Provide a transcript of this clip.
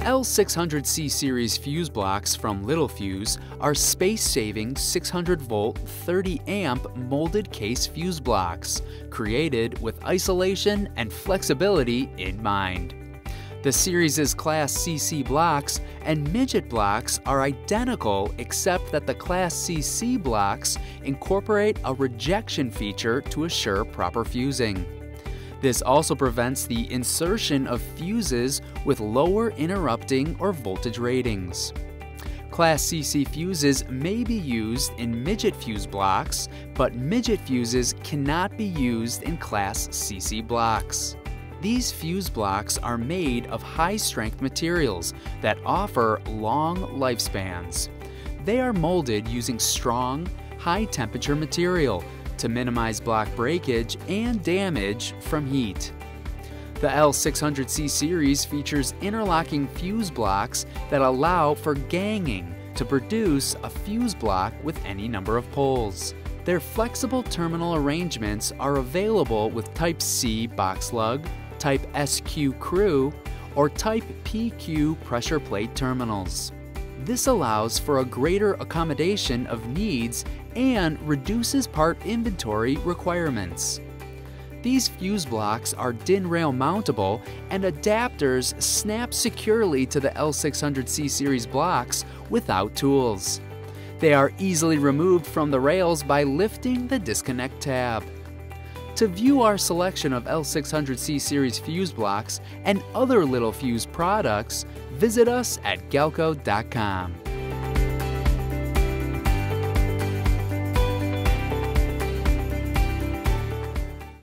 L600C series fuse blocks from Littelfuse are space-saving 600 volt 30 amp molded case fuse blocks, created with isolation and flexibility in mind. The series' Class CC blocks and midget blocks are identical except that the Class CC blocks incorporate a rejection feature to assure proper fusing. This also prevents the insertion of fuses with lower interrupting or voltage ratings. Class CC fuses may be used in midget fuse blocks, but midget fuses cannot be used in Class CC blocks. These fuse blocks are made of high-strength materials that offer long lifespans. They are molded using strong, high-temperature material to minimize block breakage and damage from heat. The L600C series features interlocking fuse blocks that allow for ganging to produce a fuse block with any number of poles. Their flexible terminal arrangements are available with Type C box lug, Type SQ screw, or Type PQ pressure plate terminals. This allows for a greater accommodation of needs and reduces part inventory requirements. These fuse blocks are DIN rail mountable and adapters snap securely to the L600C series blocks without tools. They are easily removed from the rails by lifting the disconnect tab. To view our selection of L600C series fuse blocks and other Littelfuse products, visit us at galco.com.